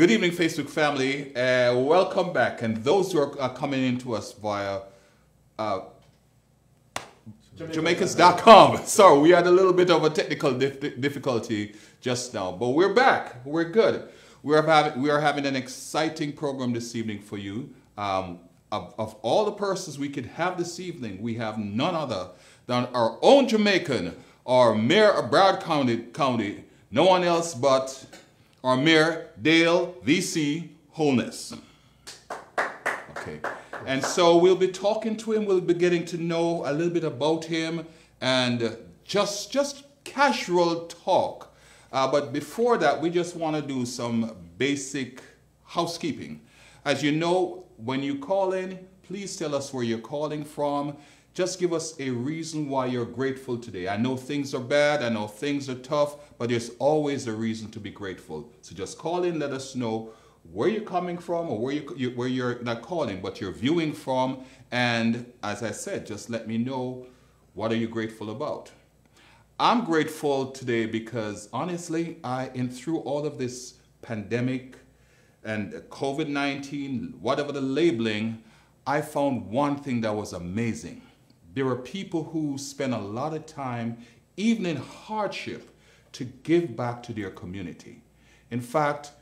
Good evening, Facebook family. Uh, welcome back. And those who are, are coming into us via uh, Jamaicans.com. Sorry, we had a little bit of a technical dif difficulty just now, but we're back. We're good. We're having, we are having an exciting program this evening for you. Um, of, of all the persons we could have this evening, we have none other than our own Jamaican, our mayor of Broward County, County no one else but our mayor, Dale VC Holness. Okay. And so we'll be talking to him, we'll be getting to know a little bit about him and just, just casual talk. Uh, but before that, we just want to do some basic housekeeping. As you know, when you call in, please tell us where you're calling from. Just give us a reason why you're grateful today. I know things are bad, I know things are tough, but there's always a reason to be grateful. So just call in, let us know where you're coming from or where, you, where you're not calling, but you're viewing from. And as I said, just let me know what are you grateful about. I'm grateful today because honestly, I, in through all of this pandemic and COVID-19, whatever the labeling, I found one thing that was amazing. There are people who spend a lot of time, even in hardship, to give back to their community. In fact,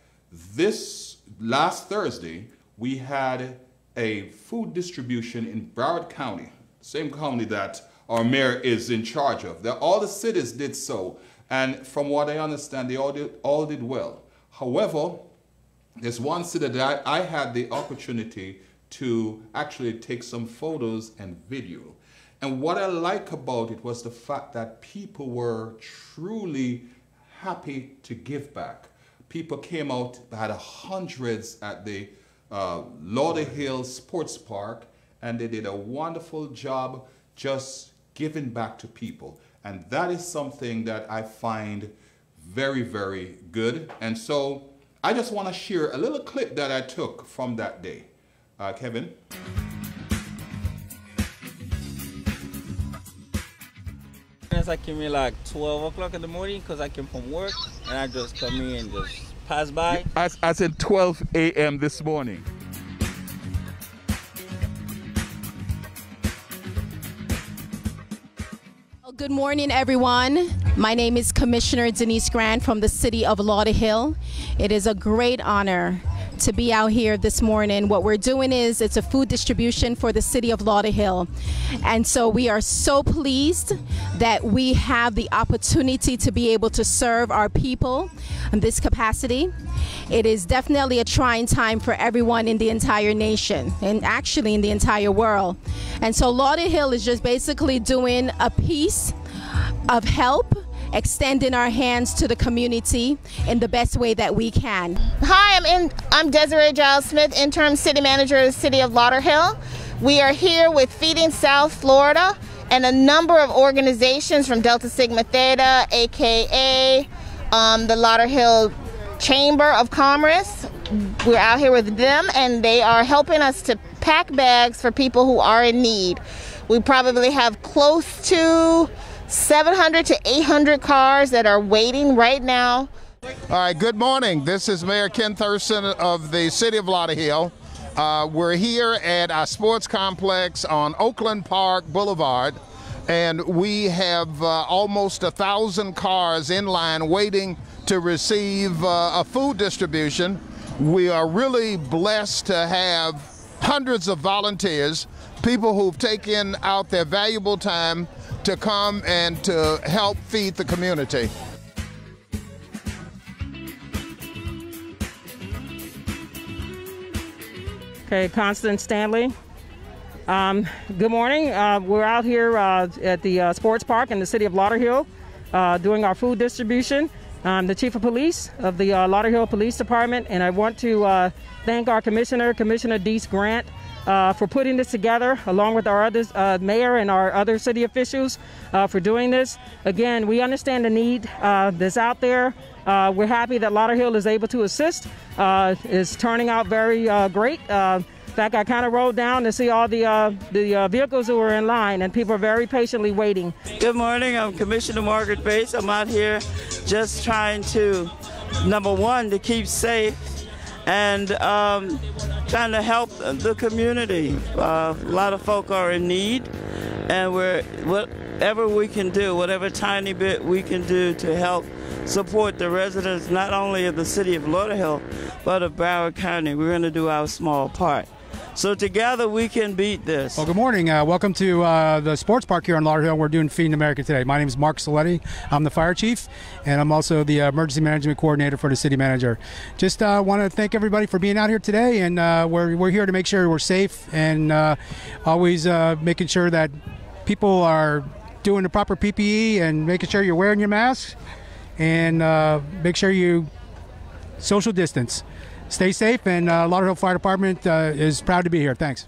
this last Thursday, we had a food distribution in Broward County, same county that our mayor is in charge of. All the cities did so, and from what I understand, they all did, all did well. However, there's one city that I, I had the opportunity to actually take some photos and video. And what I like about it was the fact that people were truly happy to give back. People came out, had hundreds at the uh, Lauderhill Sports Park, and they did a wonderful job just giving back to people. And that is something that I find very, very good. And so I just want to share a little clip that I took from that day. Uh, Kevin? I came in like 12 o'clock in the morning because I came from work and I just come in and just pass by. I, I said 12 a.m. this morning. Good morning, everyone. My name is Commissioner Denise Grant from the City of Lauderhill. It is a great honor to be out here this morning. What we're doing is it's a food distribution for the city of Lauderhill. And so we are so pleased that we have the opportunity to be able to serve our people in this capacity. It is definitely a trying time for everyone in the entire nation and actually in the entire world. And so Lauderhill is just basically doing a piece of help extending our hands to the community in the best way that we can. Hi, I'm in, I'm Desorae Giles Smith, interim city manager of the city of Lauderhill. We are here with Feeding South Florida and a number of organizations from Delta Sigma Theta, aka um, the Lauderhill Chamber of Commerce. We're out here with them and they are helping us to pack bags for people who are in need. We probably have close to 700 to 800 cars that are waiting right now. All right, good morning. This is Mayor Ken Thurston of the City of Lauderhill. Uh, we're here at our sports complex on Oakland Park Boulevard, and we have uh, almost a thousand cars in line waiting to receive uh, a food distribution. We are really blessed to have hundreds of volunteers, people who've taken out their valuable time to come and to help feed the community. Okay, Constance Stanley. Um, good morning. Uh, we're out here uh, at the uh, sports park in the city of Lauderhill uh, doing our food distribution. I'm the chief of police of the uh, Lauderhill Police Department, and I want to uh, thank our commissioner, Commissioner Deese Grant, uh, for putting this together, along with our other uh, mayor and our other city officials uh, for doing this. Again, we understand the need uh, that's out there. Uh, we're happy that Lauderhill is able to assist. It's turning out very great. Fact, I kind of rode down to see all the the vehicles that were in line, and people are very patiently waiting. Good morning. I'm Commissioner Margaret Bates. I'm out here just trying to, number one, to keep safe and um, trying to help the community. Uh, a lot of folk are in need, and we're whatever we can do, whatever tiny bit we can do to help support the residents not only of the city of Lauderhill, but of Broward County. We're going to do our small part. So together we can beat this. Well, good morning. Uh, welcome to uh, the sports park here in Lauderhill. We're doing Feeding America today. My name is Mark Saletti. I'm the fire chief, and I'm also the emergency management coordinator for the city manager. Just uh, want to thank everybody for being out here today, and uh, we're, we're here to make sure we're safe and uh, always uh, making sure that people are doing the proper PPE and making sure you're wearing your mask and make sure you social distance stay safe, and uh, Lauderhill Fire Department uh, is proud to be here. Thanks.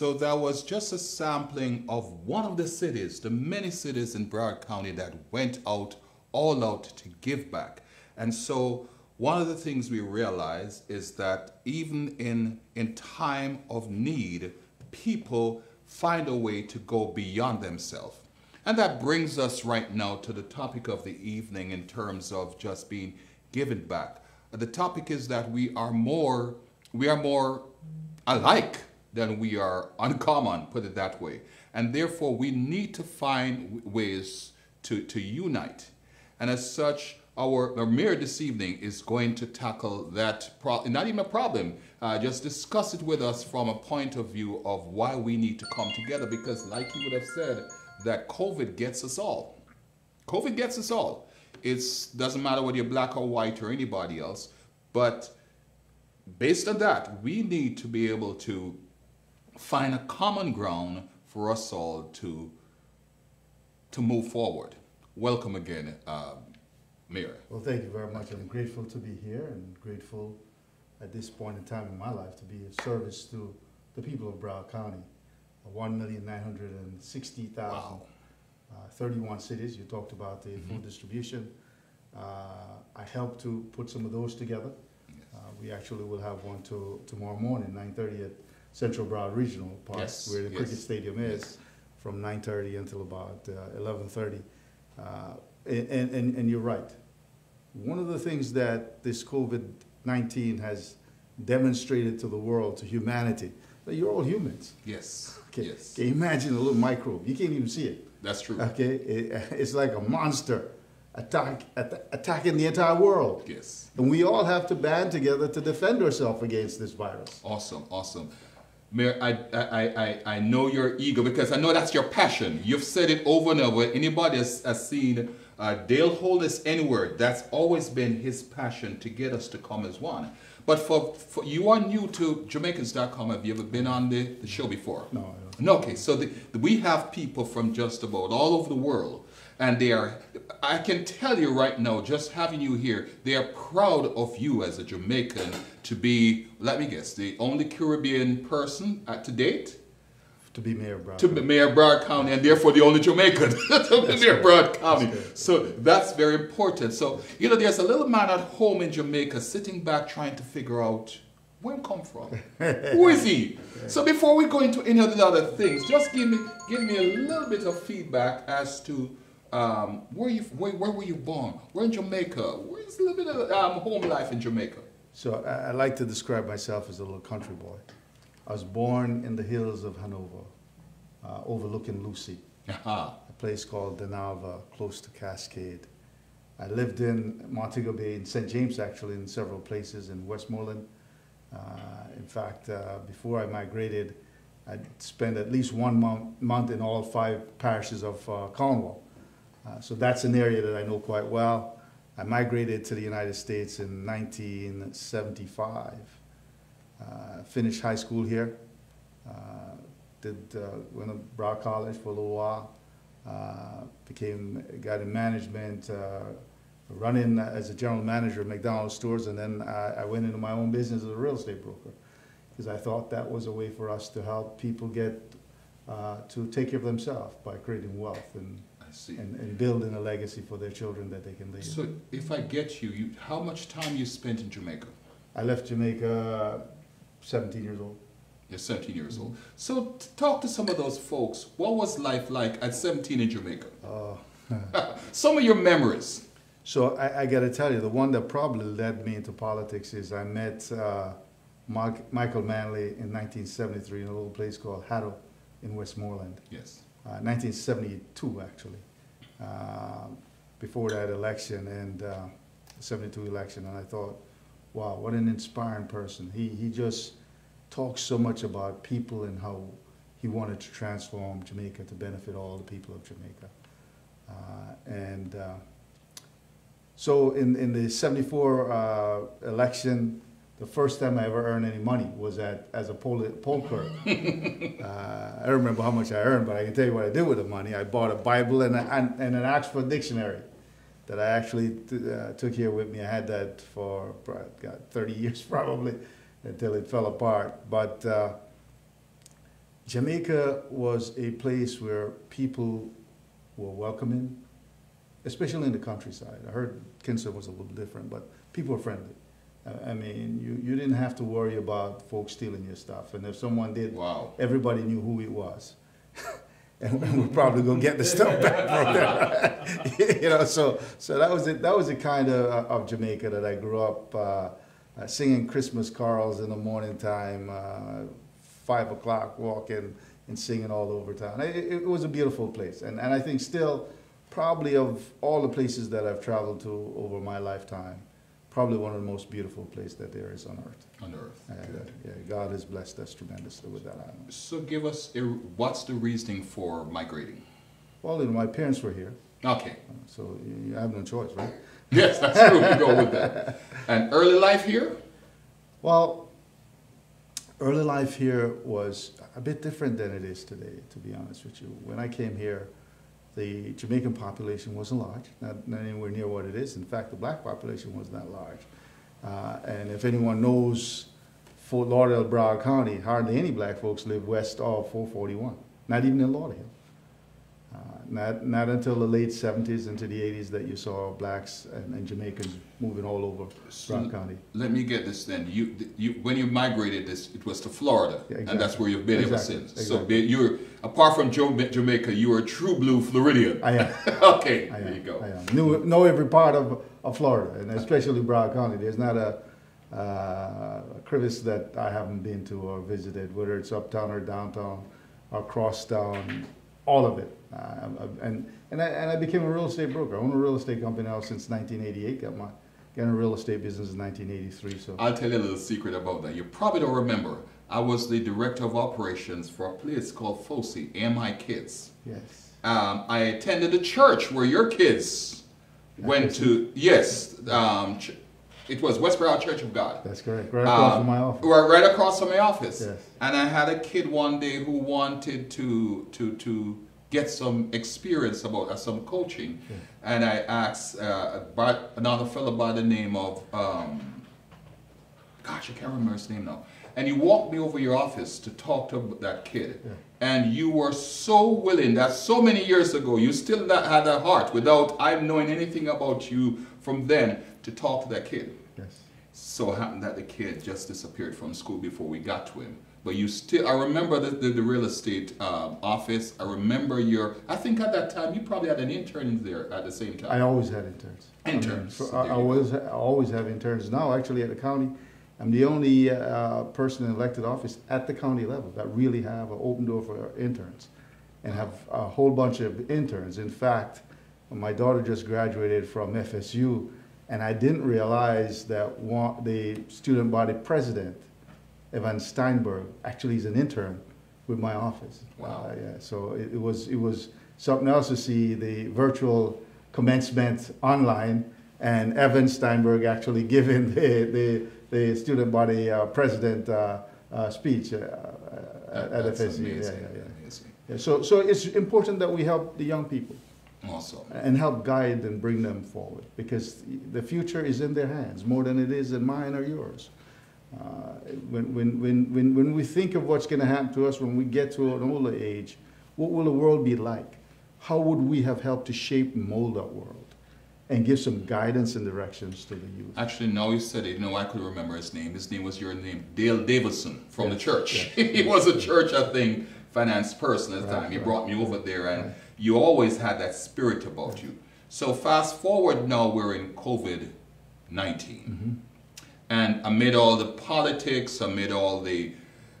So that was just a sampling of one of the cities, the many cities in Broward County that went out all out to give back. And so one of the things we realize is that even in, in time of need, people find a way to go beyond themselves. And that brings us right now to the topic of the evening in terms of just being given back. The topic is that we are more, we are more alike then we are uncommon, put it that way. And therefore, we need to find ways to, to unite. And as such, our, our mayor this evening is going to tackle that, problem, not even a problem, uh, just discuss it with us from a point of view of why we need to come together. Because, like he would have said, that COVID gets us all. COVID gets us all. It doesn't matter whether you're black or white or anybody else. But based on that, we need to be able to find a common ground for us all to, to move forward. Welcome again, uh, Mayor. Well, thank you very much. I'm grateful to be here and grateful at this point in time in my life to be of service to the people of Broward County. 1,960,000, wow. uh, 31 cities. You talked about the mm -hmm. food distribution. Uh, I helped to put some of those together. Yes. Uh, we actually will have one to, tomorrow morning, 9.30 at Central Broward Regional Park, yes, where the yes. cricket stadium is, yes. from 9:30 until about 11:30. Uh, uh, and, and, and you're right. One of the things that this COVID-19 has demonstrated to the world, to humanity, that you're all humans. Yes. Okay. Yes. Can you imagine a little microbe? You can't even see it. That's true. Okay. It, it's like a monster attack, attacking the entire world. Yes. And we all have to band together to defend ourselves against this virus. Awesome. Awesome. I, I, I, I know you're eager because I know that's your passion. You've said it over and over. Anybody has, has seen uh, Dale Holness anywhere, that's always been his passion to get us to come as one. But for, for you are new to Jamaicans.com. Have you ever been on the, the show before? No. No, okay. So the, we have people from just about all over the world and they are i can tell you right now just having you here they are proud of you as a jamaican to be let me guess the only caribbean person uh, to date to be mayor of Broward. To be mayor of Broward County, and therefore the only Jamaican to be mayor of Broward County. That's so that's very important. So you know, there's a little man at home in Jamaica sitting back trying to figure out where he come from. Who is he? So before we go into any of the other things, just give me give me a little bit of feedback as to um, where you where, where, were you born? We're in Jamaica. Where's a little bit of um, home life in Jamaica? So I, I, like to describe myself as a little country boy. I was born in the hills of Hanover, uh, overlooking Lucea, a place called Denava, close to Cascade. I lived in Montego Bay, in St. James actually, in several places in Westmoreland. Uh, in fact, uh, before I migrated, I spent at least one month, month in all five parishes of uh, Cornwall. Uh, so that's an area that I know quite well. I migrated to the United States in 1975. Uh, finished high school here. Uh, did uh, went to Broward College for a little while. Uh, became got in management, uh, running as a general manager of McDonald's stores, and then I, I went into my own business as a real estate broker because I thought that was a way for us to help people get uh, to take care of themselves by creating wealth and, and, and building a legacy for their children that they can leave. So if I get you, you, how much time you spent in Jamaica? I left Jamaica 17 years old. You're 17 years old. So talk to some of those folks. What was life like at 17 in Jamaica? Oh. some of your memories. So I, I got to tell you, the one that probably led me into politics is I met uh, Mark, Michael Manley in 1973 in a little place called Haddle in Westmoreland. Yes. Uh, 1972, actually. Uh, before that election and uh, 72 election, and I thought, wow, what an inspiring person. He, he just talks so much about people and how he wanted to transform Jamaica to benefit all the people of Jamaica. Uh, and uh, so in, in the 74 uh, election, the first time I ever earned any money was at, as a poll, poll clerk. uh, I don't remember how much I earned, but I can tell you what I did with the money. I bought a Bible and, a, and, and an Oxford dictionary that I actually t- uh, took here with me. I had that for God, 30 years probably until it fell apart. But uh, Jamaica was a place where people were welcoming, especially in the countryside. I heard Kingston was a little different, but people were friendly. I mean, you, you didn't have to worry about folks stealing your stuff. And if someone did, wow. everybody knew who it was. and we'd probably go get the stuff back from there. you know, so so that was it. That was the kind of, uh, of Jamaica that I grew up uh, uh, singing Christmas carols in the morning time, uh, five o'clock, walking and singing all over town. It, it, was a beautiful place, and and I think still, probably of all the places that I've traveled to over my lifetime, probably one of the most beautiful places that there is on earth. On earth. Uh, yeah, God has blessed us tremendously with that island. So give us, what's the reasoning for migrating? Well, you know, my parents were here. Okay. So you have no choice, right? Yes, that's true. We go with that. And early life here? Well, early life here was a bit different than it is today, to be honest with you. When I came here, the Jamaican population wasn't large, not, not anywhere near what it is. In fact, the black population was not that large. Uh, and if anyone knows Fort Lauderdale, Broward County, hardly any black folks live west of 441, not even in Lauderdale. Uh, not, not until the late 70s into the 80s that you saw blacks and, and Jamaicans moving all over So Broward County. Let me get this then. You, you, when you migrated, this it was to Florida, Yeah, and that's where you've been exactly. ever since. Exactly. So be- you're apart from Jamaica, you are a true blue Floridian. I am. okay, I there you go. I am. Know, know every part of, of Florida, and especially Broward County. There's not a, uh, a crevice that I haven't been to or visited, whether it's uptown or downtown or crosstown, all of it. Uh, and and I, and I became a real estate broker. I own a real estate company now since 1988. Got my got in a real estate business in 1983. So I'll tell you a little secret about that. You probably don't remember. I was the director of operations for a place called FOSI, AMI Kids. yes, Um, I attended a church where your kids went to. Yes, um, ch- it was West Broward Church of God. that's correct. Right across Um, from my office. Right, right across from my office. Yes. And I had a kid one day who wanted to to to get some experience about uh, some coaching, and I asked uh, about another fellow by the name of um, gosh, I can't remember his name now. And he walked me over your office to talk to that kid. And you were so willing, that so many years ago, you still had that heart without I knowing anything about you from then to talk to that kid. So happened that the kid just disappeared from school before we got to him. But you still, I remember the, the, the real estate um, office. I remember your, I think at that time you probably had an intern in there at the same time. I always had interns. Interns. I, mean, I, I always, I always have interns. Now, actually, at the county, I'm the only uh, person in elected office at the county level that really have an open door for interns and have a whole bunch of interns. In fact, my daughter just graduated from FSU, and I didn't realize that one, the student body president, Evan Steinberg, actually is an intern with my office. Wow. Uh, yeah, so it, it was it was something else to see the virtual commencement online and Evan Steinberg actually giving the, the, the student body uh, president uh, uh, speech uh, uh, at That's FSU. Yeah, yeah. Yeah, so, so it's important that we help the young people Awesome. and help guide and bring them forward because the future is in their hands more than it is in mine or yours. Uh, when, when, when, when, when we think of what's going to happen to us when we get to an older age, what will the world be like? How would we have helped to shape and mold that world and give some guidance and directions to the youth? Actually, now you said it, no, I could remember his name. His name was your name, Dale Davidson from the church. he was a church, I think, finance person at the Right, time. He right, brought me over there, and right. You always had that spirit about you. So fast forward now, we're in COVID 19. Mm-hmm. And amid all the politics, amid all the,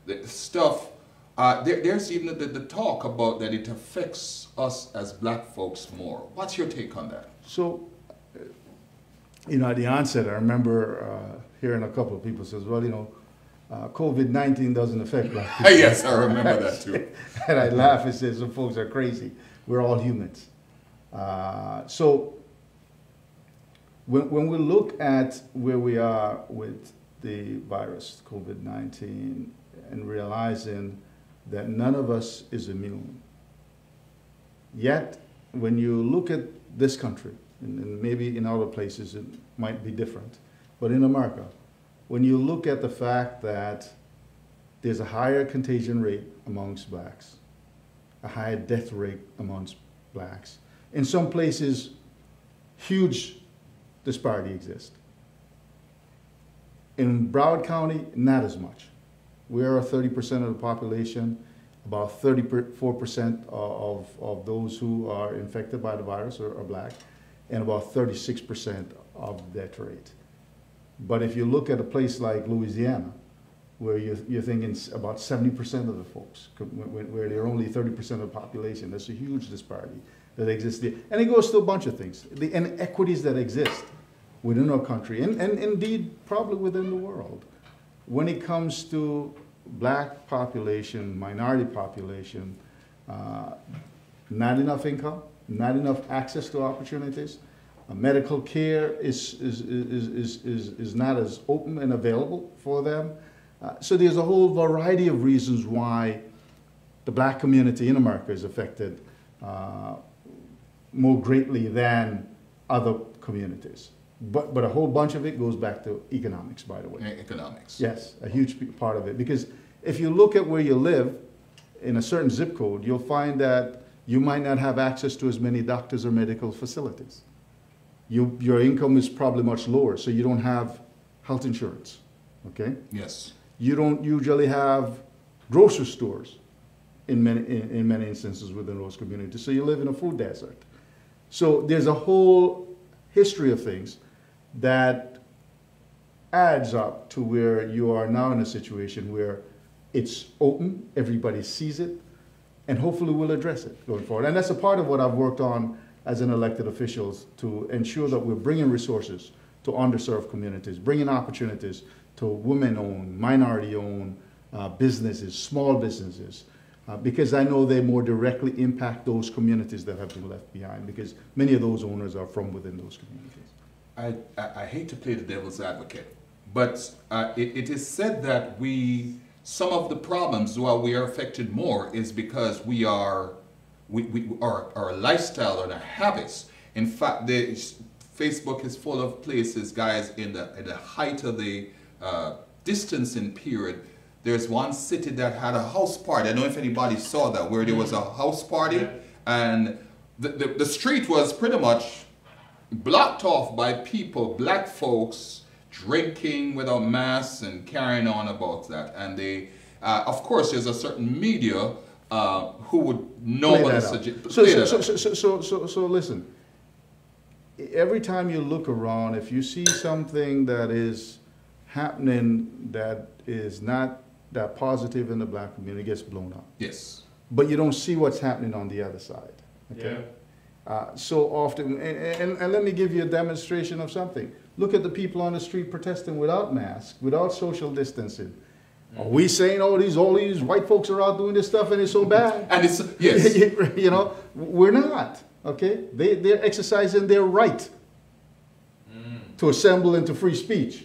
the stuff, uh, there, there's even the, the talk about that it affects us as black folks more. What's your take on that? So, uh, you know, at the onset, I remember uh, hearing a couple of people says, well, you know, uh, COVID-19 doesn't affect black people. yes, I remember that too. and I laugh and say, some folks are crazy. We're all humans. Uh, so when, when we look at where we are with the virus, COVID-19, and realizing that none of us is immune, yet when you look at this country, and, and maybe in other places it might be different, but in America, when you look at the fact that there's a higher contagion rate amongst blacks, a higher death rate amongst blacks. In some places, huge disparity exists. In Broward County, not as much. We are 30% of the population, about 34% of, of those who are infected by the virus are, are black, and about 36% of death rate. But if you look at a place like Louisiana, where you're, you're thinking about 70% of the folks, where, they're only 30% of the population, that's a huge disparity that exists there. And it goes to a bunch of things, the inequities that exist within our country, and, and indeed probably within the world. When it comes to black population, minority population, uh, not enough income, not enough access to opportunities. Uh, medical care is, is, is, is, is, is not as open and available for them. Uh, so there's a whole variety of reasons why the black community in America is affected uh, more greatly than other communities. But, but a whole bunch of it goes back to economics, by the way. Economics. Yes, a huge part of it. Because if you look at where you live in a certain zip code, you'll find that you might not have access to as many doctors or medical facilities. You, your income is probably much lower, so you don't have health insurance. Okay? Yes. You don't usually have grocery stores in many, in, in many instances within those communities, so you live in a food desert. So there's a whole history of things that adds up to where you are now in a situation where it's open, everybody sees it, and hopefully we'll address it going forward. And that's a part of what I've worked on as an elected officials to ensure that we're bringing resources to underserved communities, bringing opportunities to women-owned, minority-owned uh, businesses, small businesses, uh, because I know they more directly impact those communities that have been left behind, because many of those owners are from within those communities. I, I, I hate to play the devil's advocate, but uh, it, it is said that we, some of the problems while we are affected more is because we are, we, we, our, our lifestyle and our habits. In fact, the, Facebook is full of places, guys, in the, in the height of the uh, distancing period. There's one city that had a house party. I don't know if anybody saw that, where there was a house party and the, the, the street was pretty much blocked off by people, black folks, drinking without masks and carrying on about that. And they, uh, of course, there's a certain media uh, who would know Play what suggest. So, so, that so, out. so, so, so, so, so listen. Every time you look around, if you see something that is happening that is not that positive in the black community, gets blown up. Yes. But you don't see what's happening on the other side. Okay? Uh, so often, and, and, and let me give you a demonstration of something. Look at the people on the street protesting without masks, without social distancing. Are we saying, oh, these all these white folks are out doing this stuff and it's so bad? And it's, yes. you know, we're not. Okay, they they're exercising their right. to assemble and to free speech.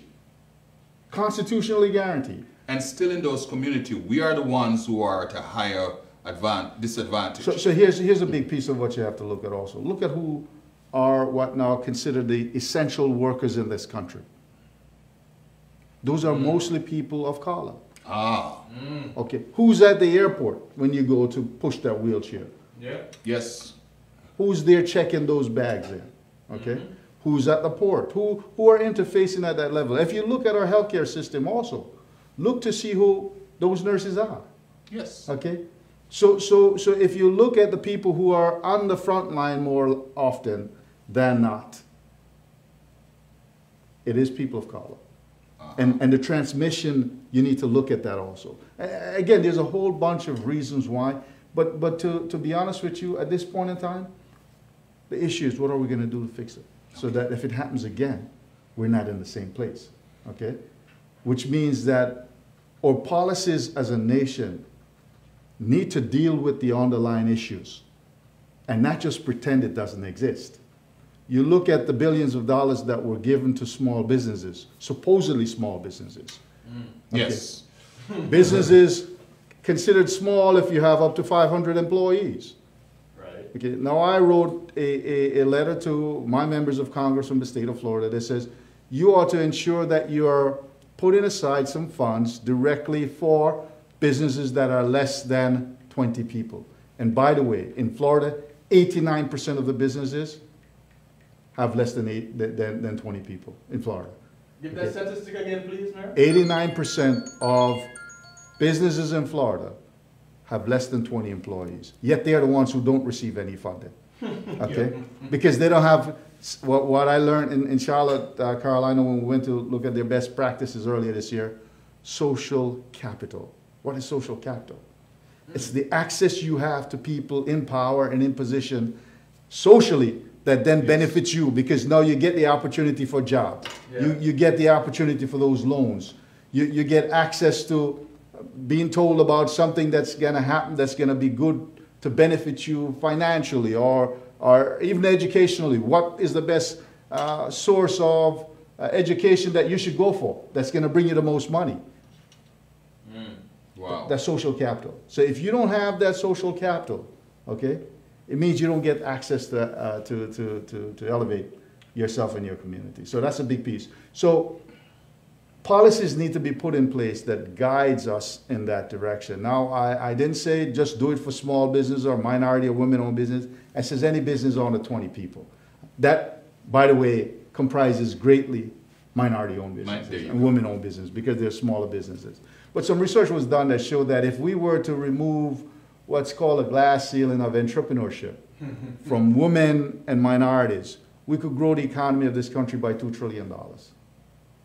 Constitutionally guaranteed. And still in those communities, we are the ones who are at a higher advan- disadvantage. So, so here's, here's a big piece of what you have to look at also. Look at who are what now considered the essential workers in this country. Those are hmm. mostly people of color. ah, hmm. Okay, who's at the airport when you go to push that wheelchair? Yeah. Yes. Who's there checking those bags in? Okay, hmm. Who's at the port? Who who are interfacing at that level? If you look at our healthcare system, also look to see who those nurses are. Yes. Okay, so so so if you look at the people who are on the front line more often than not, it is people of color. Uh-huh. And, and the transmission, you need to look at that also. Again, there's a whole bunch of reasons why, but, but to, to be honest with you, at this point in time, the issue is what are we going to do to fix it? So that if it happens again, we're not in the same place, okay? Which means that our policies as a nation need to deal with the underlying issues and not just pretend it doesn't exist. You look at the billions of dollars that were given to small businesses, supposedly small businesses. Mm. Yes. Businesses considered small if you have up to 500 employees. Okay, now I wrote a, a, a letter to my members of Congress from the state of Florida that says you ought to ensure that you're putting aside some funds directly for businesses that are less than 20 people. And by the way, in Florida, 89% of the businesses have less than, eight, than, than 20 people in Florida. Give that statistic again, please, Mayor. 89% of businesses in Florida have less than 20 employees, yet they're the ones who don't receive any funding. Okay? Because they don't have what, what I learned in, in Charlotte, uh, Carolina, when we went to look at their best practices earlier this year social capital. What is social capital? It's the access you have to people in power and in position socially that then benefits you because now you get the opportunity for jobs. You, Yeah. you get the opportunity for those loans. You, you get access to being told about something that's going to happen that's going to be good to benefit you financially or, or even educationally. What is the best uh, source of uh, education that you should go for that's going to bring you the most money? Wow. That's social capital. So if you don't have that social capital, okay, it means you don't get access to, uh, to, to, to, to elevate yourself and your community. So that's a big piece. So policies need to be put in place that guides us in that direction. Now, I, I didn't say just do it for small business or minority or women-owned business. I says any business under 20 people. That, by the way, comprises greatly minority-owned businesses and women-owned businesses because they're smaller businesses. But some research was done that showed that if we were to remove what's called a glass ceiling of entrepreneurship from women and minorities, we could grow the economy of this country by $2 trillion.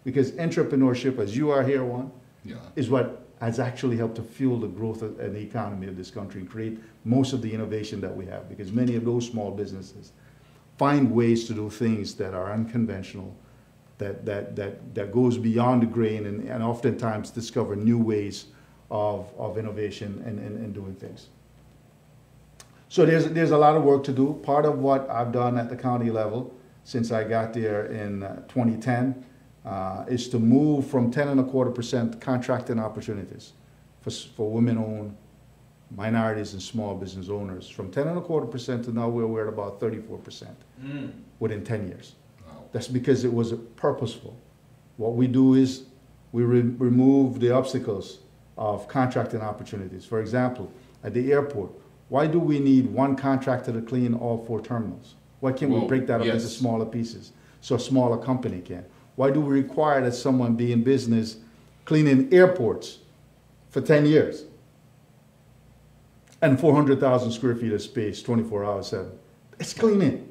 Because entrepreneurship, as you are here one, Yeah. is what has actually helped to fuel the growth of, and the economy of this country and create most of the innovation that we have. Because many of those small businesses find ways to do things that are unconventional, that, that, that, that goes beyond the grain and, and oftentimes discover new ways of, of innovation and, and, and doing things. So there's, there's a lot of work to do. Part of what I've done at the county level since I got there in uh, 2010 uh, is to move from 10 and a quarter percent contracting opportunities for, for women-owned minorities and small business owners from 10 and a quarter percent to now where we're at about 34 percent within 10 years. Wow. That's because it was purposeful. What we do is we re- remove the obstacles of contracting opportunities. For example, at the airport, why do we need one contractor to clean all four terminals? Why can't we break that up into smaller pieces so a smaller company can? Why do we require that someone be in business cleaning airports for 10 years? And 400,000 square feet of space, 24 hours, 7. It's cleaning.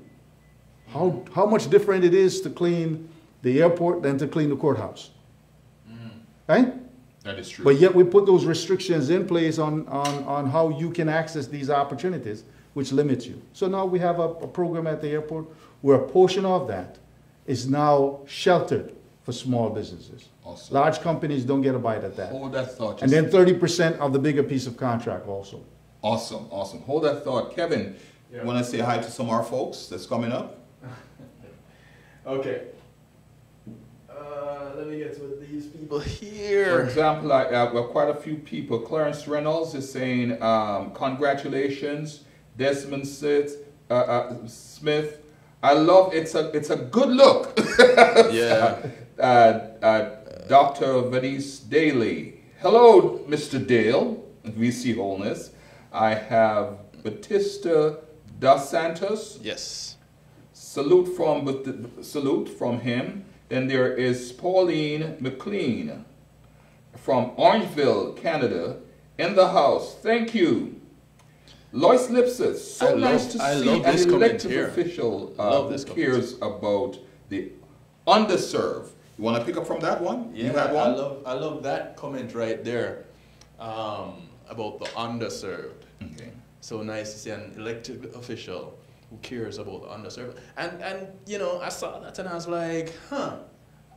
How, how much different it is to clean the airport than to clean the courthouse? Mm. Right? That is true. But yet we put those restrictions in place on, on, on how you can access these opportunities, which limits you. So now we have a, a program at the airport where a portion of that is now sheltered for small businesses. Awesome. Large companies don't get a bite at that. Hold that thought. And then 30% of the bigger piece of contract also. Awesome, awesome. Hold that thought. Kevin, Yeah. want to say hi to some of our folks that's coming up? Okay. let me get to these people here. For example, I, uh, well, quite a few people. Clarence Reynolds is saying, um, congratulations, Desmond Smith. Uh, uh, Smith, I love it's a it's a good look. Yeah. uh, uh, Dr. Venice Daly. Hello, Mr. Dale, VC Holness. I have Batista dos Santos. Yes. Salute from salute from him. Then there is Pauline McLean from Orangeville, Canada, in the house. Thank you. Lois Lipsis, so I love- nice to I see love this an elected here. official uh, who this cares about the underserved. You want to pick up from that one? Yeah, you had I love I love that comment right there um, about the underserved. Okay. So nice to see an elected official who cares about the underserved. And and you know, I saw that and I was like, huh,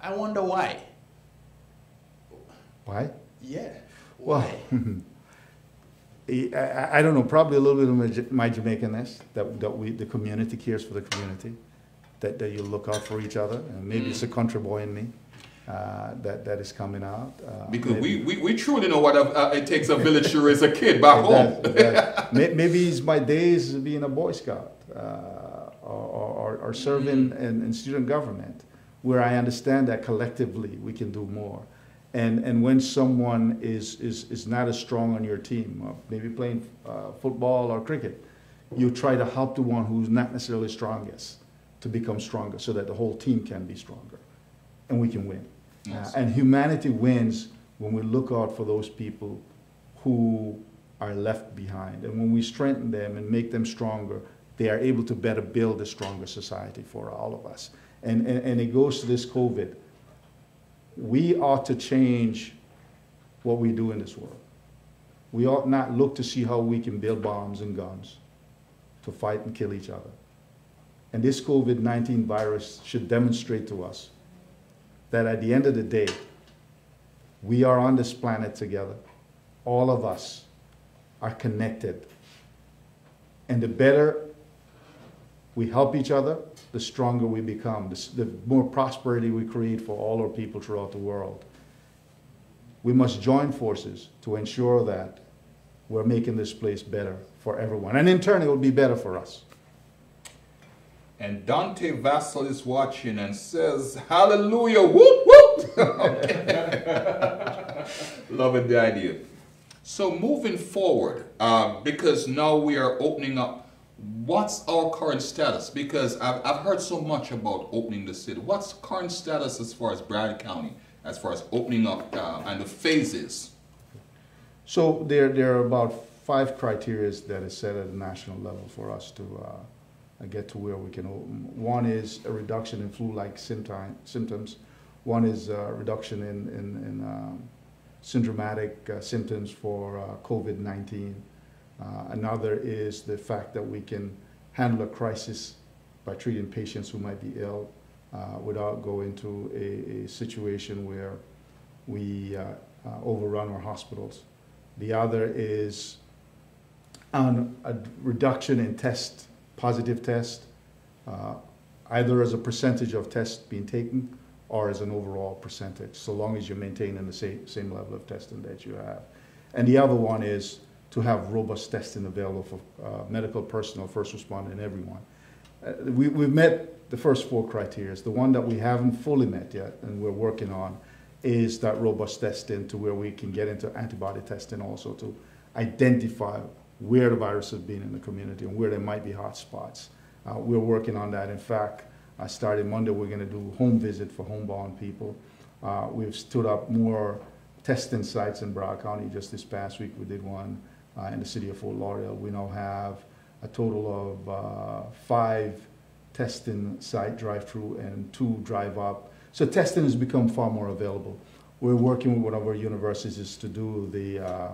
I wonder why. Why? Yeah. Why? I, I- I don't know, probably a little bit of my Ja- my Jamaicanness, that, that we, the community cares for the community, that, that you look out for each other, and maybe it's a country boy in me, uh, that, that is coming out. uh, Because maybe- we, we, we truly know what a, uh, it takes a village to raise a kid back It home. does, it does. Maybe it's my days of being a Boy Scout, uh, or, or, or serving in, in student government, where I understand that collectively we can do more. And, and when someone is, is, is not as strong on your team, uh, maybe playing uh, football or cricket, you try to help the one who's not necessarily strongest to become stronger so that the whole team can be stronger and we can win. Yes. Uh, and humanity wins when we look out for those people who are left behind. And when we strengthen them and make them stronger, they are able to better build a stronger society for all of us. And, and, and it goes to this COVID. We ought to change what we do in this world. We ought not look to see how we can build bombs and guns to fight and kill each other. And this COVID 19 virus should demonstrate to us that at the end of the day, we are on this planet together. All of us are connected. And the better we help each other, the stronger we become, the, the more prosperity we create for all our people throughout the world. We must join forces to ensure that we're making this place better for everyone. And in turn, it will be better for us. And Dante Vassal is watching and says, Hallelujah, whoop, whoop. Loving the idea. So moving forward, uh, because now we are opening up, what's our current status? Because I've, I've heard so much about opening the city. What's current status as far as Broward County, as far as opening up uh, and the phases? So there, there are about five criterias that is set at a national level for us to uh, get to where we can open. One is a reduction in flu-like symptom, symptoms. One is a reduction in, in, in um, syndromatic uh, symptoms for uh, COVID-19. Uh, another is the fact that we can handle a crisis by treating patients who might be ill uh, without going to a, a situation where we uh, uh, overrun our hospitals. The other is on a reduction in test, positive test, uh, either as a percentage of tests being taken or as an overall percentage, so long as you're maintaining the same, same level of testing that you have. And the other one is to have robust testing available for uh, medical personnel, first responder, and everyone. Uh, we, we've met the first four criteria. The one that we haven't fully met yet, and we're working on, is that robust testing to where we can get into antibody testing also to identify where the virus has been in the community and where there might be hot spots. Uh, we're working on that. In fact, uh, started Monday, we're going to do home visit for homebound people. Uh, we've stood up more testing sites in Broward County. Just this past week, we did one uh, in the city of Fort Lauderdale. We now have a total of uh, five testing site drive-through and two drive-up. So testing has become far more available. We're working with one of our universities to do the uh,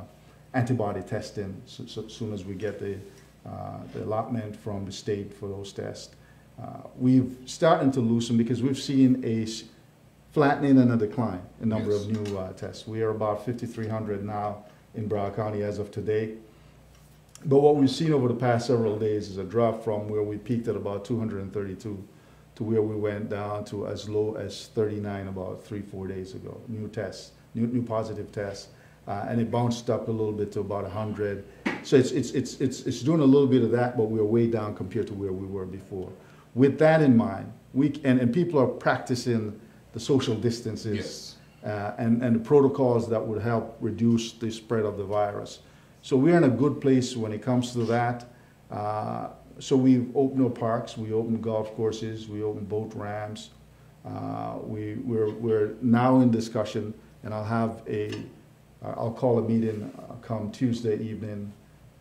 antibody testing so, so soon as we get the, uh, the allotment from the state for those tests. Uh, we've starting to loosen because we've seen a flattening and a decline in number Yes. of new uh, tests. We are about 5,300 now in Broward County as of today. But what we've seen over the past several days is a drop from where we peaked at about 232 to where we went down to as low as 39 about three, four days ago. New tests, new, new positive tests. Uh, and it bounced up a little bit to about 100. So it's, it's, it's, it's, it's doing a little bit of that, but we're way down compared to where we were before. With that in mind, we, and, and people are practicing the social distances Yes. Uh, and, and the protocols that would help reduce the spread of the virus. So we're in a good place when it comes to that. Uh, so we've opened our parks, we opened golf courses, we opened boat ramps. Uh, we, we're, we're now in discussion, and I'll have a, uh, I'll call a meeting uh, come Tuesday evening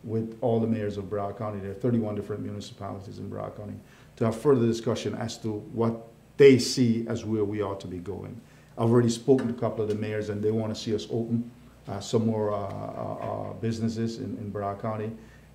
with all the mayors of Broward County. There are 31 different municipalities in Broward County to have further discussion as to what they see as where we ought to be going. I've already spoken to a couple of the mayors, and they want to see us open uh, some more uh, uh, uh, businesses in, in Broward County.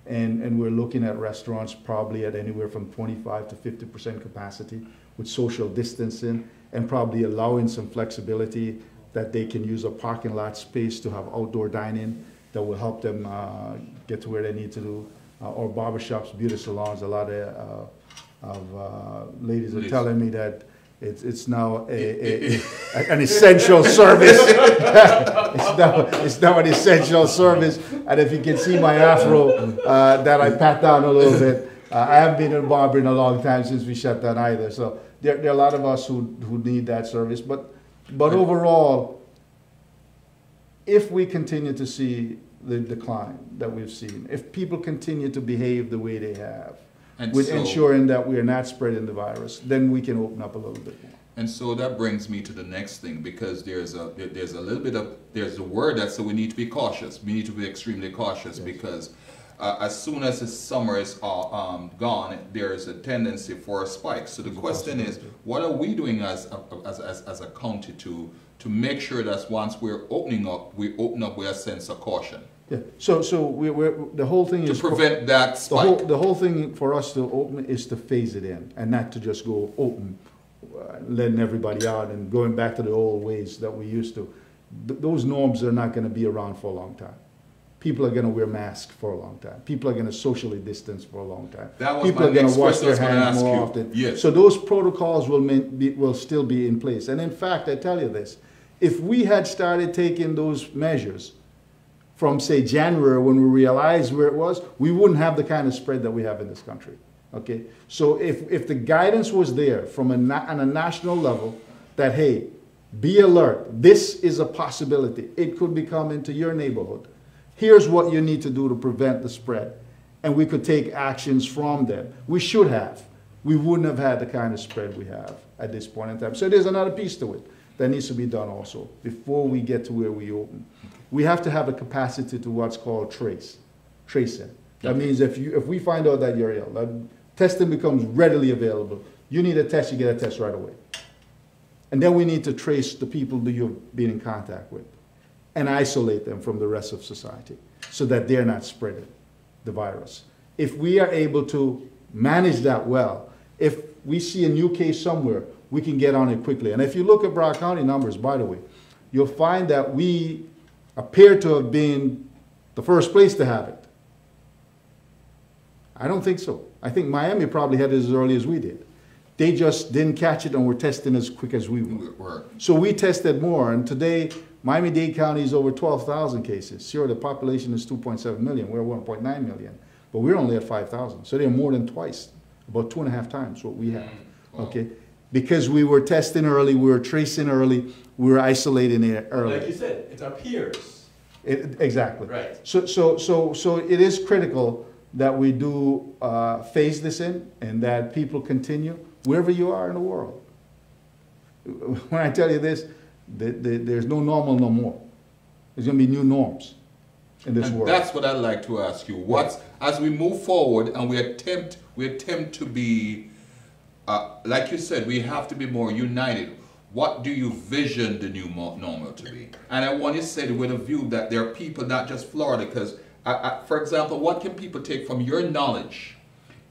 And, and we're looking at restaurants probably at anywhere from 25 to 50% capacity with social distancing and probably allowing some flexibility that they can use a parking lot space to have outdoor dining that will help them uh, get to where they need to do. Uh, or barbershops, beauty salons, a lot of, uh, of uh, ladies are telling me that it's, it's now a, a, a, an essential service. it's, now, it's now an essential service. And if you can see my afro uh, that I pat down a little bit, uh, I haven't been in a barber in a long time since we shut down either. So there, there are a lot of us who, who need that service. But, but overall, if we continue to see the decline that we've seen, if people continue to behave the way they have, And with so- ensuring that we are not spreading the virus, then we can open up a little bit more. And so that brings me to the next thing because there's a there's a little bit of there's a word that so we need to be cautious. We need to be extremely cautious because uh, as soon as the summer is uh, um, gone, there is a tendency for a spike. So the question is, what are we doing as a, as, as, as a county to to make sure that once we're opening up, we open up with a sense of caution Yeah, so, so we, we're, the whole thing to is. prevent that The whole, spike. the whole thing for us to open is to phase it in and not to just go open, uh, letting everybody out and going back to the old ways that we used to. Th- those norms are not gonna be around for a long time. People are gonna wear masks for a long time. People are gonna socially distance for a long time. That was People my are gonna next wash question I their was gonna hands ask more you. often. Yes. So those protocols will be, will still be in place. And in fact, I tell you this, if we had started taking those measures from say January when we realized where it was, we wouldn't have the kind of spread that we have in this country. Okay, so if, if the guidance was there from a on a national level that hey, be alert, this is a possibility. It could be coming to your neighborhood. Here's what you need to do to prevent the spread, and we could take actions from them. We should have. We wouldn't have had the kind of spread we have at this point in time. So there's another piece to it that needs to be done also before we get to where we open. We have to have a capacity to what's called trace, tracing. That means if you if we find out that you're ill, that testing becomes readily available. You need a test, you get a test right away. And then we need to trace the people that you've been in contact with and isolate them from the rest of society so that they're not spreading the virus. If we are able to manage that well, if we see a new case somewhere, we can get on it quickly. And if you look at Broward County numbers, by the way, you'll find that we appear to have been the first place to have it. I don't think so. I think Miami probably had it as early as we did. They just didn't catch it and were testing as quick as we were. So we tested more, and today Miami-Dade County is over 12,000 cases. Sure, the population is 2.7 million. We're 1.9 million, but we're only at 5,000. So they're more than twice, about two and a half times what we have. Mm, okay, because we were testing early, we were tracing early, we were isolating it early. Like you said, it appears. It, exactly. Right. So, so, so, so it is critical that we do uh, phase this in and that people continue wherever you are in the world. When I tell you this, the, the, there's no normal no more. There's going to be new norms in this And world. that's what I'd like to ask you. What's as we move forward and we attempt we attempt to be, uh, like you said, we have to be more united. What do you vision the new normal to be? And I want to say it with a view that there are people, not just Florida, because, for example, what can people take from your knowledge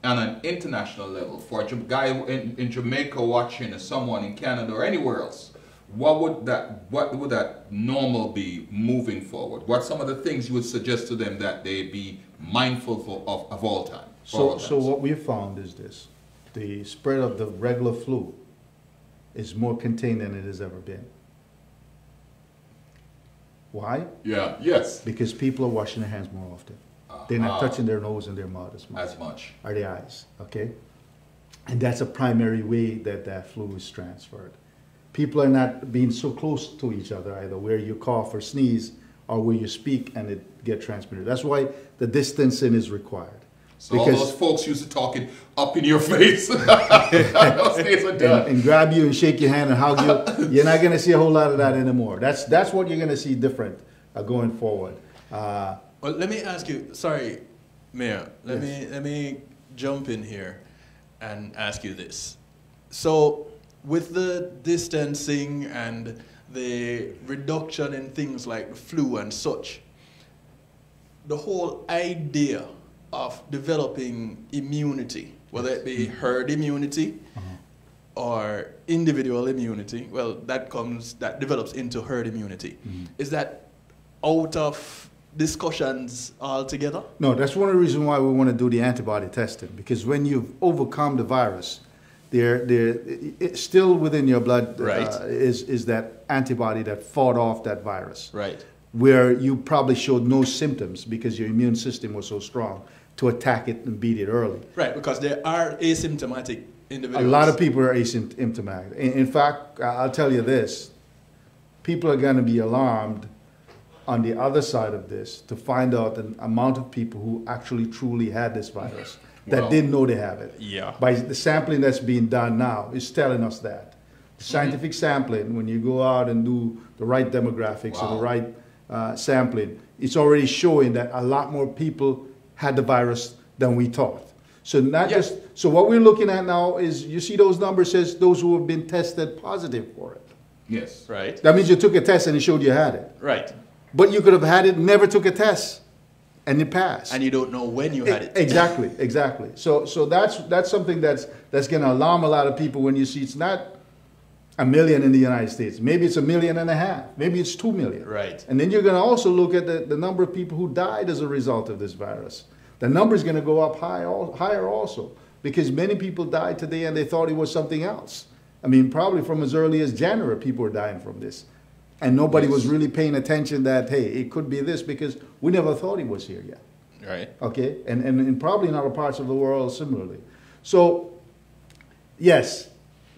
on an international level for a guy in, in Jamaica watching, or someone in Canada or anywhere else? What would that what would that normal be moving forward? What some of the things you would suggest to them that they be mindful for, of, of all time? for all So, so what we've found is this. the spread of the regular flu is more contained than it has ever been. Why? Yeah, yes. Because people are washing their hands more often. They're not Uh-huh. touching their nose and their mouth as much. As much. Or the eyes, okay? And that's a primary way that that flu is transferred. People are not being so close to each other either, where you cough or sneeze or where you speak and it get transmitted. That's why the distancing is required. So all those folks used to talking up in your face. those days are and, and grab you and shake your hand and hug you. You're not going to see a whole lot of that anymore. That's that's what you're going to see different uh, going forward. Uh, Well, let me ask you. Sorry, Mayor. Let Yes. me let me jump in here and ask you this. So, with the distancing and the reduction in things like the flu and such, the whole idea of developing immunity, whether it be mm-hmm. herd immunity uh-huh. or individual immunity, well, that comes that develops into herd immunity. Mm-hmm. Is that out of discussions altogether? No, that's one of the reasons why we want to do the antibody testing because when you've overcome the virus, there, there, it's still within your blood uh, Right. is is that antibody that fought off that virus. Right. Where you probably showed no symptoms because your immune system was so strong to attack it and beat it early. Right, because there are asymptomatic individuals. A lot of people are asymptomatic. In, in fact, I'll tell you this: people are going to be alarmed on the other side of this to find out the amount of people who actually truly had this virus that Well, didn't know they have it. yeah. By the sampling that's being done now is telling us that. The Scientific sampling, when you go out and do the right demographics or the right uh, sampling, it's already showing that a lot more people had the virus than we thought. So not just so what we're looking at now is you see those numbers says those who have been tested positive for it. Yes. Right. That means you took a test and it showed you had it. Right. But you could have had it, never took a test, and it passed. And you don't know when you had it. Exactly, exactly. So, so that's that's something that's that's going to alarm a lot of people when you see it's not a million in the United States. Maybe it's a million and a half. Maybe it's two million. Right. And then you're going to also look at the, the number of people who died as a result of this virus. The number is going to go up high, al- higher also because many people died today and they thought it was something else. I mean, probably from as early as January, people were dying from this. And nobody was really paying attention that, hey, it could be this because we never thought it was here yet Right. okay, and, and, and probably in other parts of the world similarly. So, yes,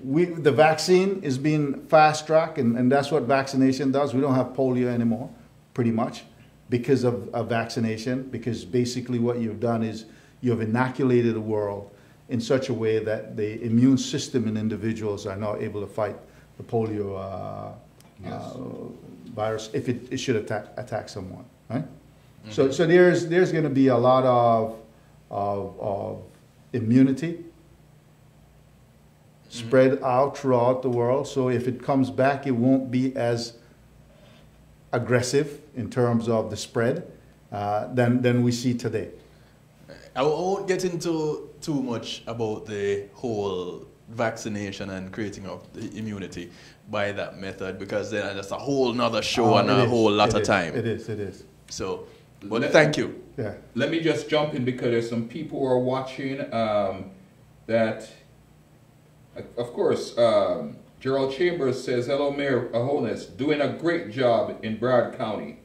we, the vaccine is being fast tracked, and, and that's what vaccination does. We don't have polio anymore, pretty much, because of, of vaccination, because basically what you've done is you've inoculated the world in such a way that the immune system in individuals are now able to fight the polio uh, uh, virus if it, it should attack, attack someone, right? So, so there's, there's going to be a lot of, of, of immunity spread out throughout the world. So if it comes back, it won't be as aggressive in terms of the spread uh, than, than we see today. I won't get into too much about the whole vaccination and creating of the immunity by that method because then that's a whole nother show Uh, and a is, whole lot of is, time. It is, it is. So, but Let- thank you. Yeah. Let me just jump in because there's some people who are watching um, that, of course, um, Gerald Chambers says, Hello, Mayor Holness, doing a great job in Broward County.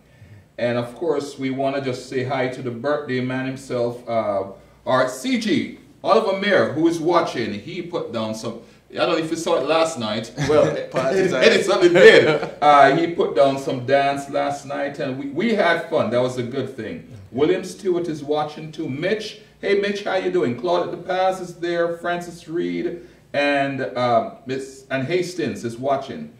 And of course, we want to just say hi to the birthday man himself, uh, our CG, Oliver Mair, who is watching. He put down some, I don't know if you saw it last night. Well, are- Eddie certainly did. Uh, he put down some dance last night and we, we had fun. That was a good thing. William Stewart is watching too. Mitch, hey Mitch, how you doing? Claude the Paz is there. Francis Reed and um, Miss and Hastings is watching.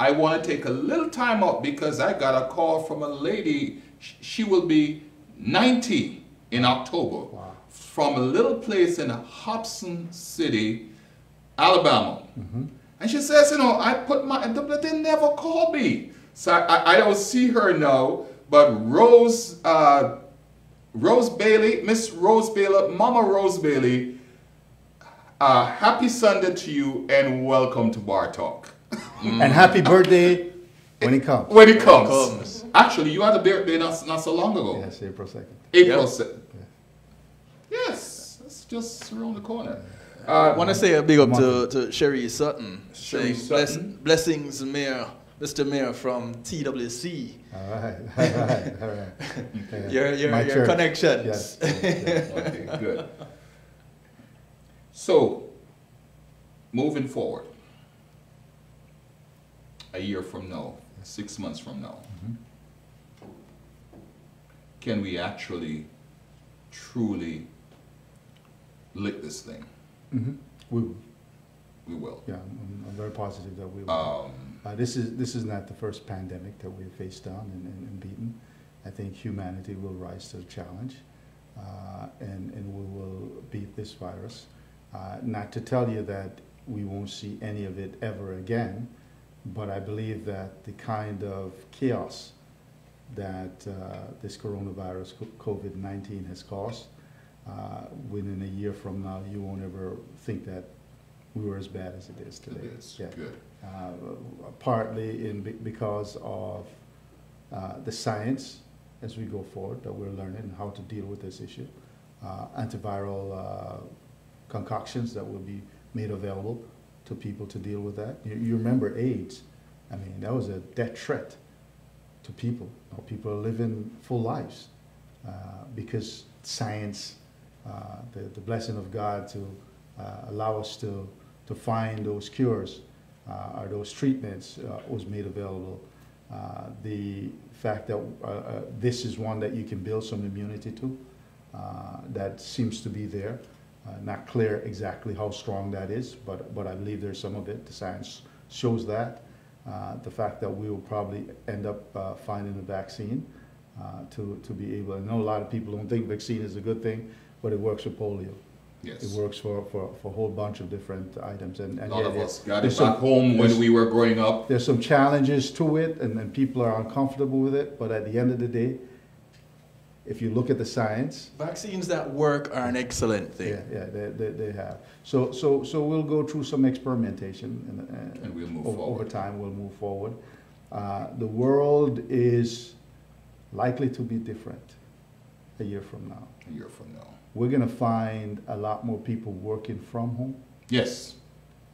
I want to take a little time out because I got a call from a lady. She will be 90 in October from a little place in Hobson City, Alabama. And she says, you know, I put my, they never called me. So I, I don't see her now, but Rose, uh, Rose Bailey, Miss Rose Bailey, Mama Rose Bailey, uh, happy Sunday to you and welcome to Bar Talk. And happy birthday when it comes. When it comes. Actually, you had a birthday not, not so long ago. Yes, April 2nd. April Yep. 2nd. Yes, it's just around the corner. I want to say a big up to, to Sherry Sutton. Sherry saying bless- Sutton. blessings, Mayor, Mr. Mayor from TWC. All right, all right, all right. Yeah. Your, your, My your church. connections. Yes, yes, yes. Okay, good. So, moving forward, a year from now, six months from now, can we actually, truly lick this thing? Mhm. We will. We will. Yeah, I'm, I'm very positive that we will. Um, Uh, this is, this is not the first pandemic that we've faced down and, and, and beaten. I think humanity will rise to the challenge, uh, and, and we will beat this virus. Uh, not to tell you that we won't see any of it ever again, but I believe that the kind of chaos that uh, this coronavirus, COVID-19 has caused, uh, within a year from now, you won't ever think that we were as bad as it is today. It is, Yeah. good. Uh, partly in, be- because of uh, the science as we go forward that we're learning how to deal with this issue. Uh, antiviral uh, concoctions that will be made available to people to deal with that. You, you remember AIDS? I mean, that was a death threat to people. People are living full lives uh, because science, uh, the, the blessing of God to uh, allow us to, to find those cures uh, or those treatments uh, was made available. Uh, the fact that this is one that you can build some immunity to, that seems to be there. Uh, not clear exactly how strong that is, but, but I believe there's some of it. The science shows that. Uh, the fact that we will probably end up uh, finding a vaccine uh, to, to be able, I know a lot of people don't think vaccine is a good thing, but it works for polio. Yes. It works for, for, for a whole bunch of different items. And, A lot yeah, of us got it some- back home when we were growing up. There's some challenges to it, and, and people are uncomfortable with it, but at the end of the day, if you look at the science, Vaccines that work are an excellent thing. yeah, yeah, they, they, they have. So, so, so we'll go through some experimentation and, and. And we'll move over, Over time, we'll move forward. Uh, the world is likely to be different a year from now. A year from now. We're gonna find a lot more people working from home. Yes.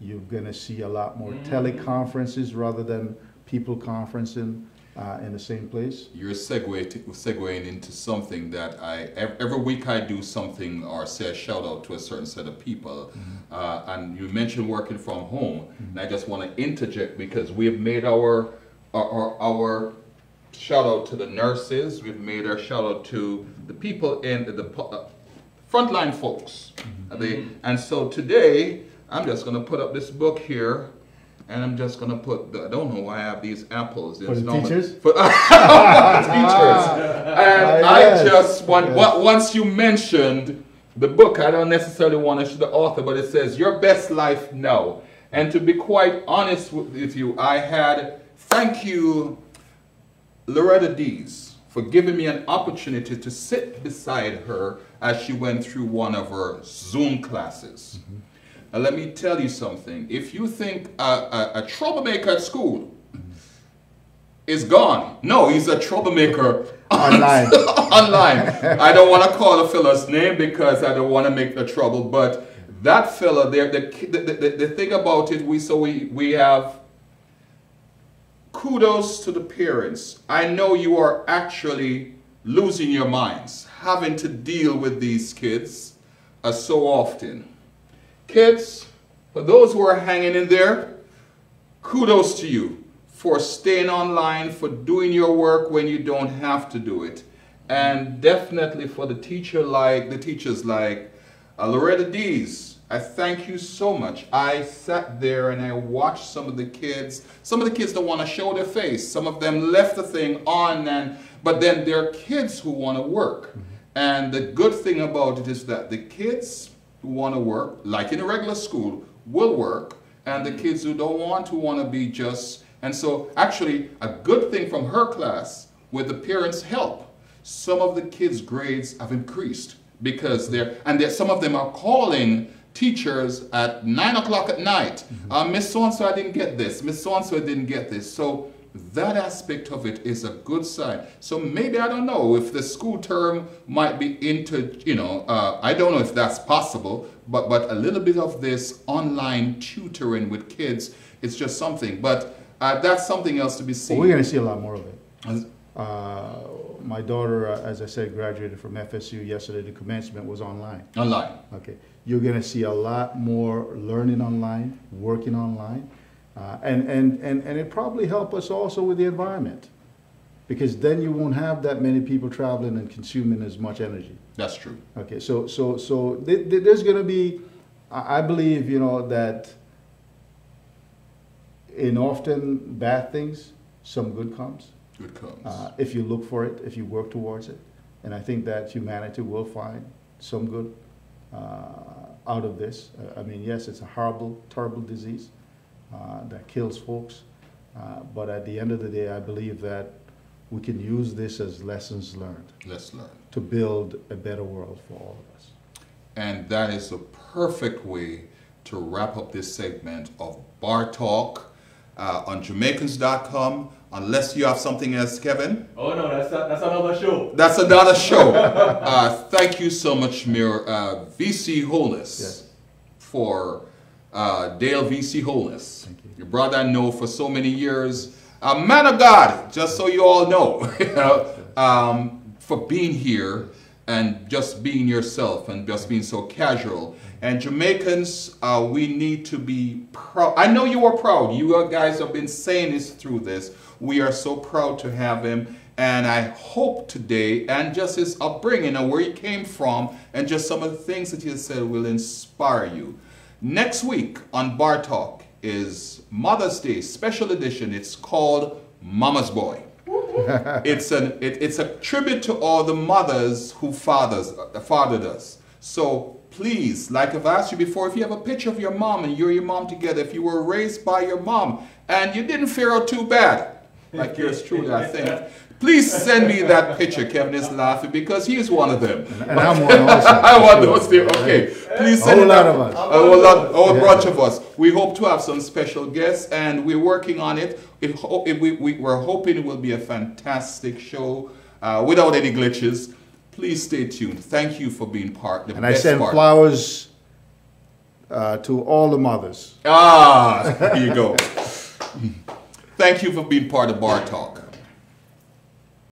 You're gonna see a lot more Mm. teleconferences rather than people conferencing uh, in the same place. You're segue to, segueing into something that I every week I do something or say a shout out to a certain set of people, uh, and you mentioned working from home, and I just want to interject because we have made our our, our shout out to the nurses, we've made our shout out to the people in the, the uh, frontline folks, Uh, they, and so today I'm just going to put up this book here. And I'm just gonna put. The, I don't know why I have these apples. For It's the normal- teachers? For, teachers. And Ah, I just want, yes. once you mentioned the book, I don't necessarily want to show the author, but it says, Your Best Life Now. And to be quite honest with, with you, I had, thank you, Loretta Dees, for giving me an opportunity to sit beside her as she went through one of her Zoom classes. Now, let me tell you something. If you think a, a, a troublemaker at school is gone, no, he's a troublemaker Online. online. I don't want to call the fella's name because I don't want to make the trouble, but that fella there, the, the, the, the thing about it, we so we, we have kudos to the parents. I know you are actually losing your minds, having to deal with these kids uh, so often. Kids, for those who are hanging in there, kudos to you for staying online, for doing your work when you don't have to do it. And definitely for the teacher like the teachers like uh, Loretta Dees. I thank you so much. I sat there and I watched some of the kids. Some of the kids don't want to show their face. Some of them left the thing on and but then there are kids who want to work. And the good thing about it is that the kids who want to work, like in a regular school, will work, and the kids who don't want to want to be just. And so, actually, a good thing from her class, with the parents' help, some of the kids' grades have increased because they're, and they're, some of them are calling teachers at nine o'clock at night. Uh, Miss So and so, I didn't get this. Miss So and so, I didn't get this. So that aspect of it is a good sign. So maybe I don't know if the school term might be into, you know, uh, I don't know if that's possible, but but a little bit of this online tutoring with kids, it's just something. But uh, that's something else to be seen. Well, we're going to see a lot more of it. Uh, my daughter, uh, as I said, graduated from FSU yesterday. The commencement was online. Online. Okay. You're going to see a lot more learning online, working online, uh, and, and, and, and it probably help us also with the environment. Because then you won't have that many people traveling and consuming as much energy. That's true. Okay, so so so th- th- there's going to be, I believe, you know, that in often bad things, some good comes. Good comes. Uh, if you look for it, if you work towards it, and I think that humanity will find some good uh, out of this. Uh, I mean, yes, it's a horrible, terrible disease that kills folks, uh, but at the end of the day, I believe that we can use this as lessons learned Let's learn. to build a better world for all of us. And that is a perfect way to wrap up this segment of Bar Talk uh, on Jamaicans.com. Unless you have something else, Kevin. Oh no, that's that's another show. That's another show. uh, thank you so much, Mayor uh, VC Holness, Yes. for uh, Dale VC Holness. You. Your brother I know for so many years. A man of God, just so you all know, you know, um, for being here and just being yourself and just being so casual. And Jamaicans, uh, we need to be proud. I know you are proud. You guys have been saying this through this. We are so proud to have him. And I hope today, and just his upbringing and where he came from, and just some of the things that he has said will inspire you. Next week on Bar Talk is Mother's Day special edition. It's called Mama's Boy. it's an it, it's a tribute to all the mothers who fathers uh, fathered us. So please, like I've asked you before, if you have a picture of your mom and you and your mom together, if you were raised by your mom and you didn't fare out too bad, like yours truly, I think. Please send me that picture. Kevin is laughing because he is one of them. And I'm one also. I want those there. Okay. Please send A whole lot of us. A whole lot, a whole bunch of us. We hope to have some special guests, and we're working on it. It, ho- it we, we, we're hoping it will be a fantastic show uh, without any glitches. Please stay tuned. Thank you for being part. The And I send part. flowers uh, to all the mothers. Ah, here you go. Thank you for being part of Bar Talk.